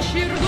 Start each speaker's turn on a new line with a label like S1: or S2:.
S1: Shiro